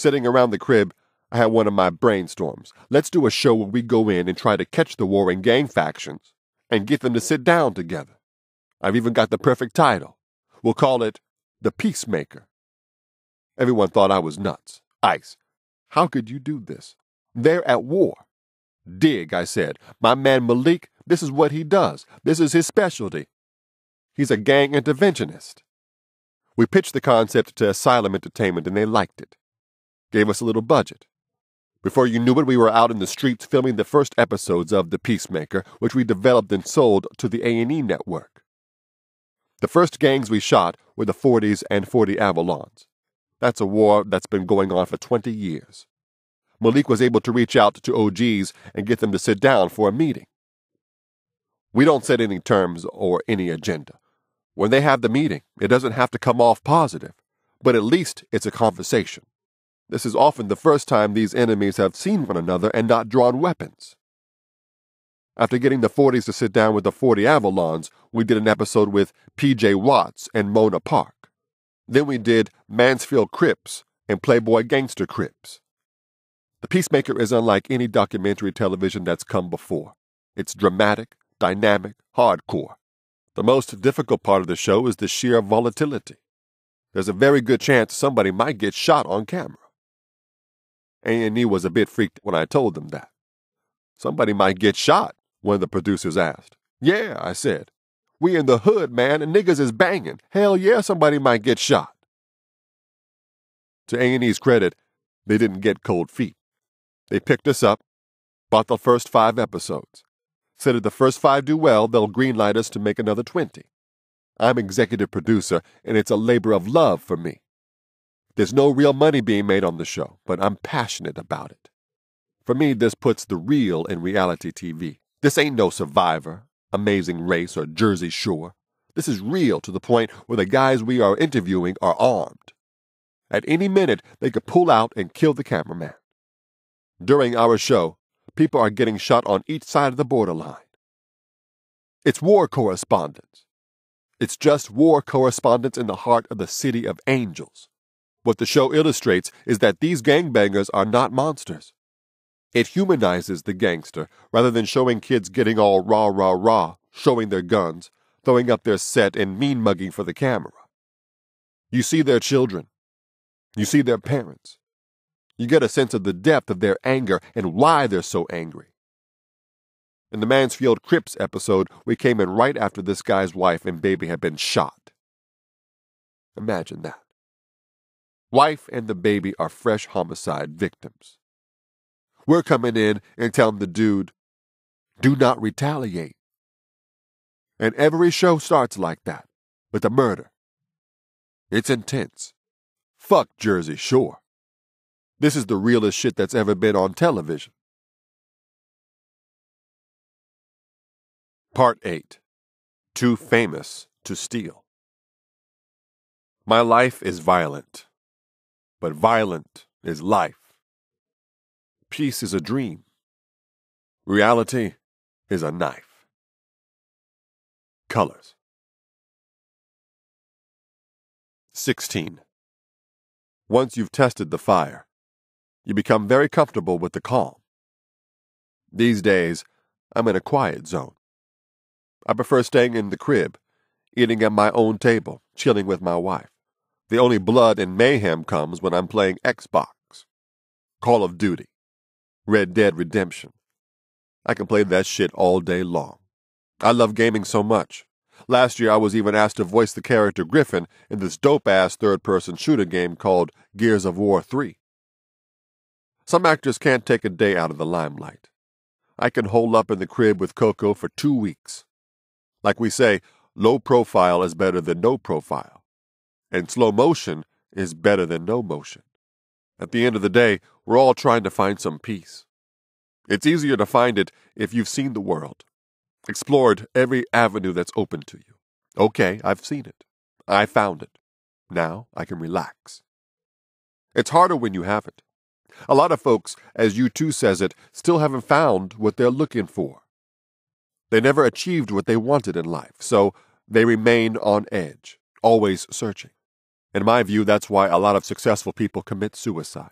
Sitting around the crib, I had one of my brainstorms. Let's do a show where we go in and try to catch the warring gang factions and get them to sit down together. I've even got the perfect title. We'll call it The Peacemaker. Everyone thought I was nuts. Ice, how could you do this? They're at war. Dig, I said. My man Malik, this is what he does. This is his specialty. He's a gang interventionist. We pitched the concept to Asylum Entertainment and they liked it. Gave us a little budget. Before you knew it, we were out in the streets filming the first episodes of The Peacemaker, which we developed and sold to the A&E network. The first gangs we shot were the 40s and 40 Avalons. That's a war that's been going on for 20 years. Malik was able to reach out to OGs and get them to sit down for a meeting. We don't set any terms or any agenda. When they have the meeting, it doesn't have to come off positive, but at least it's a conversation. This is often the first time these enemies have seen one another and not drawn weapons. After getting the 40s to sit down with the 40 Avalons, we did an episode with PJ Watts and Mona Park. Then we did Mansfield Crips and Playboy Gangster Crips. The Peacemaker is unlike any documentary television that's come before. It's dramatic, dynamic, hardcore. The most difficult part of the show is the sheer volatility. There's a very good chance somebody might get shot on camera. A&E was a bit freaked when I told them that. Somebody might get shot, one of the producers asked. Yeah, I said. We in the hood, man, and niggas is banging. Hell yeah, somebody might get shot. To A&E's credit, they didn't get cold feet. They picked us up, bought the first five episodes. Said if the first five do well, they'll greenlight us to make another 20. I'm executive producer, and it's a labor of love for me. There's no real money being made on the show, but I'm passionate about it. For me, this puts the real in reality TV. This ain't no Survivor, Amazing Race, or Jersey Shore. This is real to the point where the guys we are interviewing are armed. At any minute, they could pull out and kill the cameraman. During our show, people are getting shot on each side of the borderline. It's war correspondence. It's just war correspondence in the heart of the city of angels. What the show illustrates is that these gangbangers are not monsters. It humanizes the gangster rather than showing kids getting all rah rah rah, showing their guns, throwing up their set, and mean mugging for the camera. You see their children. You see their parents. You get a sense of the depth of their anger and why they're so angry. In the Mansfield Crips episode, we came in right after this guy's wife and baby had been shot. Imagine that. Wife and the baby are fresh homicide victims. We're coming in and telling the dude, do not retaliate. And every show starts like that, with a murder. It's intense. Fuck Jersey Shore. This is the realest shit that's ever been on television. Part 8 Too Famous to Steal. My life is violent, but violent is life. Peace is a dream. Reality is a knife. Colors 16. Once you've tested the fire, you become very comfortable with the calm. These days, I'm in a quiet zone. I prefer staying in the crib, eating at my own table, chilling with my wife. The only blood and mayhem comes when I'm playing Xbox, Call of Duty, Red Dead Redemption. I can play that shit all day long. I love gaming so much. Last year, I was even asked to voice the character Griffin in this dope ass third person shooter game called Gears of War 3. Some actors can't take a day out of the limelight. I can hole up in the crib with Coco for two weeks. Like we say, low profile is better than no profile, and slow motion is better than no motion. At the end of the day, we're all trying to find some peace. It's easier to find it if you've seen the world, explored every avenue that's open to you. Okay, I've seen it. I found it. Now I can relax. It's harder when you haven't. A lot of folks, as U2 says it, still haven't found what they're looking for. They never achieved what they wanted in life, so they remain on edge, always searching. In my view, that's why a lot of successful people commit suicide.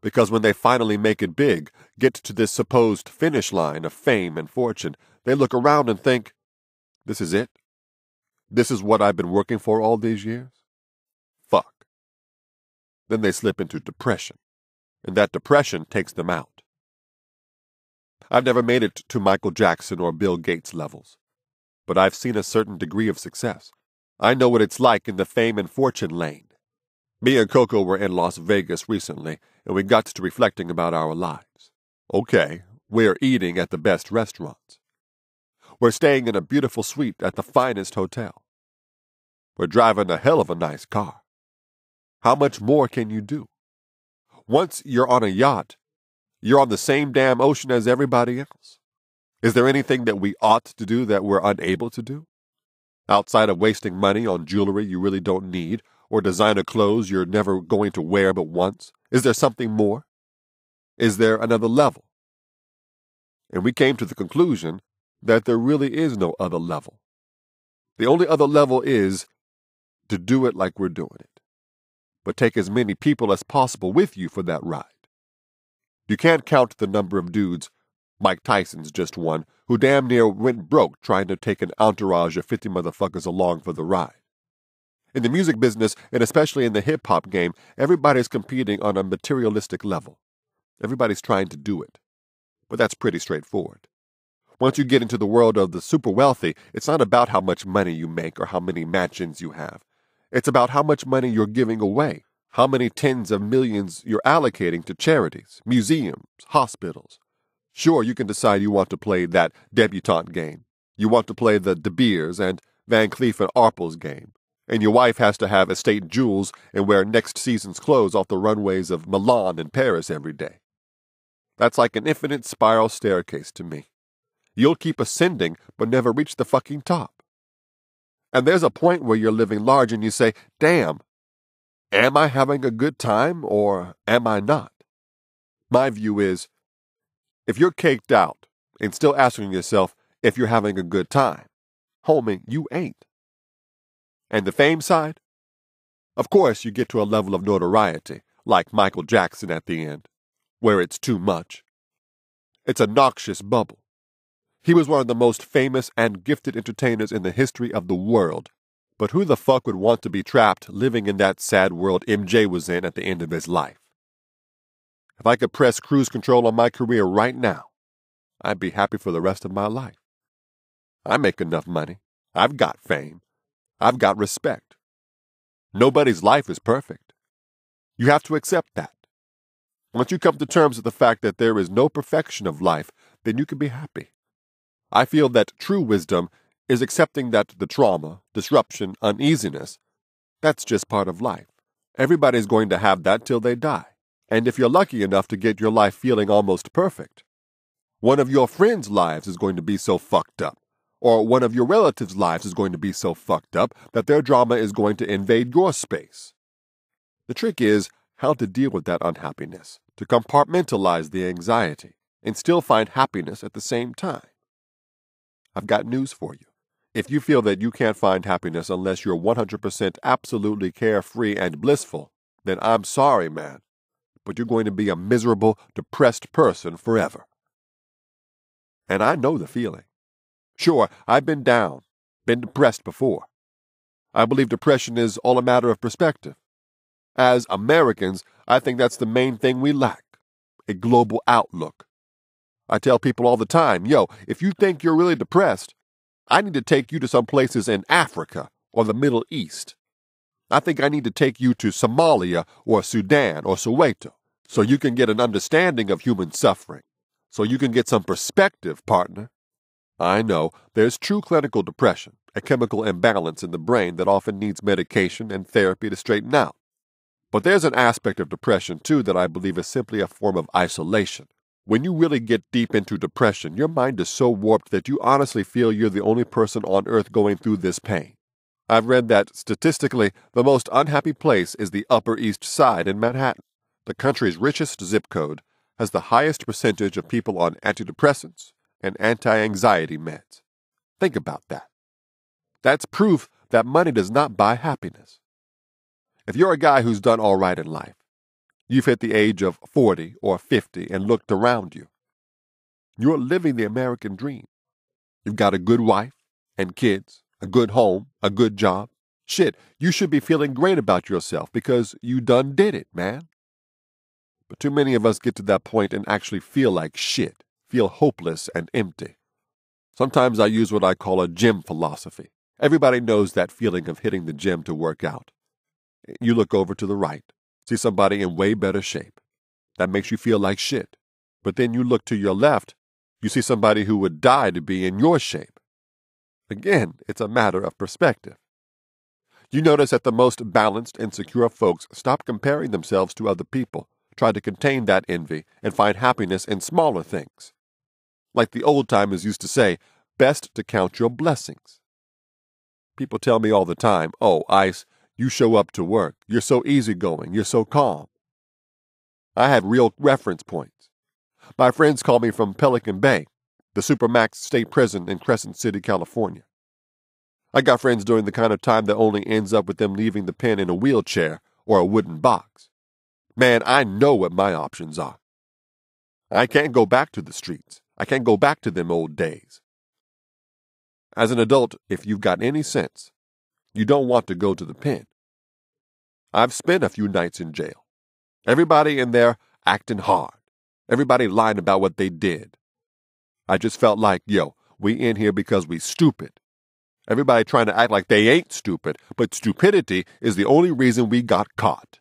Because when they finally make it big, get to this supposed finish line of fame and fortune, they look around and think, this is it? This is what I've been working for all these years? Fuck. Then they slip into depression, and that depression takes them out. I've never made it to Michael Jackson or Bill Gates levels, but I've seen a certain degree of success. I know what it's like in the fame and fortune lane. Me and Coco were in Las Vegas recently, and we got to reflecting about our lives. Okay, we're eating at the best restaurants. We're staying in a beautiful suite at the finest hotel. We're driving a hell of a nice car. How much more can you do? Once you're on a yacht, you're on the same damn ocean as everybody else. Is there anything that we ought to do that we're unable to do? Outside of wasting money on jewelry you really don't need or designer clothes you're never going to wear but once? Is there something more? Is there another level? And we came to the conclusion that there really is no other level. The only other level is to do it like we're doing it, but take as many people as possible with you for that ride. You can't count the number of dudes, Mike Tyson's just one, who damn near went broke trying to take an entourage of 50 motherfuckers along for the ride. In the music business, and especially in the hip hop game, everybody's competing on a materialistic level. Everybody's trying to do it. But that's pretty straightforward. Once you get into the world of the super wealthy, it's not about how much money you make or how many mansions you have. It's about how much money you're giving away, how many tens of millions you're allocating to charities, museums, hospitals. Sure, you can decide you want to play that debutante game. You want to play the De Beers and Van Cleef and Arpels game and your wife has to have estate jewels and wear next season's clothes off the runways of Milan and Paris every day. That's like an infinite spiral staircase to me. You'll keep ascending, but never reach the fucking top. And there's a point where you're living large and you say, damn, am I having a good time or am I not? My view is, if you're caked out and still asking yourself if you're having a good time, homie, you ain't. And the fame side? Of course, you get to a level of notoriety, like Michael Jackson at the end, where it's too much. It's a noxious bubble. He was one of the most famous and gifted entertainers in the history of the world. But who the fuck would want to be trapped living in that sad world MJ was in at the end of his life? If I could press cruise control on my career right now, I'd be happy for the rest of my life. I make enough money. I've got fame. I've got respect. Nobody's life is perfect. You have to accept that. Once you come to terms with the fact that there is no perfection of life, then you can be happy. I feel that true wisdom is accepting that the trauma, disruption, uneasiness, that's just part of life. Everybody's going to have that till they die. And if you're lucky enough to get your life feeling almost perfect, one of your friends' lives is going to be so fucked up or one of your relatives' lives is going to be so fucked up that their drama is going to invade your space. The trick is how to deal with that unhappiness, to compartmentalize the anxiety, and still find happiness at the same time. I've got news for you. If you feel that you can't find happiness unless you're 100% absolutely carefree and blissful, then I'm sorry, man, but you're going to be a miserable, depressed person forever. And I know the feeling. Sure, I've been down, been depressed before. I believe depression is all a matter of perspective. As Americans, I think that's the main thing we lack a global outlook. I tell people all the time, yo, if you think you're really depressed, I need to take you to some places in Africa or the Middle East. I think I need to take you to Somalia or Sudan or Soweto so you can get an understanding of human suffering, so you can get some perspective, partner. I know there's true clinical depression, a chemical imbalance in the brain that often needs medication and therapy to straighten out. But there's an aspect of depression, too, that I believe is simply a form of isolation. When you really get deep into depression, your mind is so warped that you honestly feel you're the only person on earth going through this pain. I've read that, statistically, the most unhappy place is the Upper East Side in Manhattan. The country's richest zip code has the highest percentage of people on antidepressants, and anti anxiety meds. Think about that. That's proof that money does not buy happiness. If you're a guy who's done all right in life, You've hit the age of 40 or 50 and looked around you. You're living the American dream. You've got a good wife and kids, a good home, a good job. Shit, you should be feeling great about yourself because you done did it, man. But too many of us get to that point and actually feel like shit, feel hopeless and empty. Sometimes I use what I call a gym philosophy. Everybody knows that feeling of hitting the gym to work out. You look over to the right, see somebody in way better shape. That makes you feel like shit. But then you look to your left, you see somebody who would die to be in your shape. Again, it's a matter of perspective. You notice that the most balanced and secure folks stop comparing themselves to other people, try to contain that envy, and find happiness in smaller things. Like the old timers used to say, best to count your blessings. People tell me all the time, oh, Ice, you show up to work. You're so easygoing. You're so calm. I have real reference points. My friends call me from Pelican Bay, the Supermax State Prison in Crescent City, California. I got friends during the kind of time that only ends up with them leaving the pen in a wheelchair or a wooden box. Man, I know what my options are. I can't go back to the streets. I can't go back to them old days. As an adult, if you've got any sense, you don't want to go to the pen. I've spent a few nights in jail. Everybody in there acting hard. Everybody lying about what they did. I just felt like, yo, we in here because we stupid. Everybody trying to act like they ain't stupid, but stupidity is the only reason we got caught.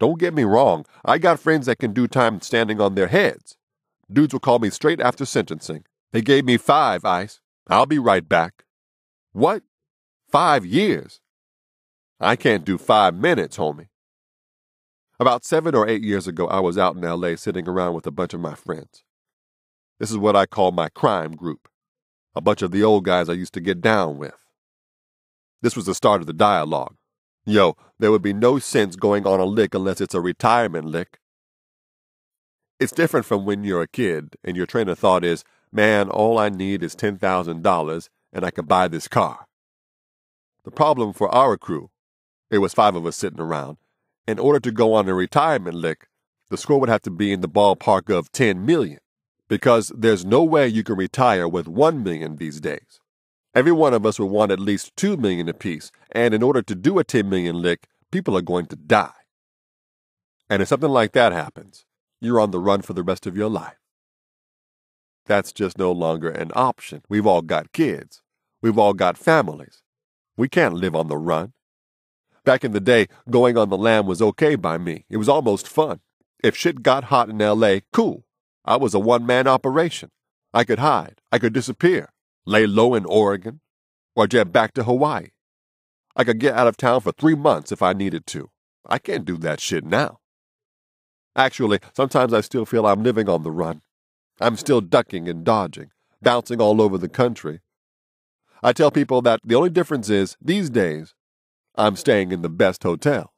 Don't get me wrong, I got friends that can do time standing on their heads. Dudes will call me straight after sentencing. They gave me five, Ice. I'll be right back. What? Five years? I can't do five minutes, homie. About seven or eight years ago, I was out in LA sitting around with a bunch of my friends. This is what I call my crime group, a bunch of the old guys I used to get down with. This was the start of the dialogue. Yo, there would be no sense going on a lick unless it's a retirement lick. It's different from when you're a kid and your train of thought is, man, all I need is $10,000 and I can buy this car. The problem for our crew it was five of us sitting around. In order to go on a retirement lick, the score would have to be in the ballpark of 10 million, because there's no way you can retire with 1 million these days. Every one of us would want at least 2 million apiece, and in order to do a 10 million lick, people are going to die. And if something like that happens, you're on the run for the rest of your life. That's just no longer an option. We've all got kids. We've all got families. We can't live on the run. Back in the day, going on the lam was okay by me. It was almost fun. If shit got hot in LA, cool. I was a one man operation. I could hide. I could disappear. Lay low in Oregon. Or jet back to Hawaii. I could get out of town for three months if I needed to. I can't do that shit now. Actually, sometimes I still feel I'm living on the run. I'm still ducking and dodging, bouncing all over the country. I tell people that the only difference is, these days, I'm staying in the best hotel.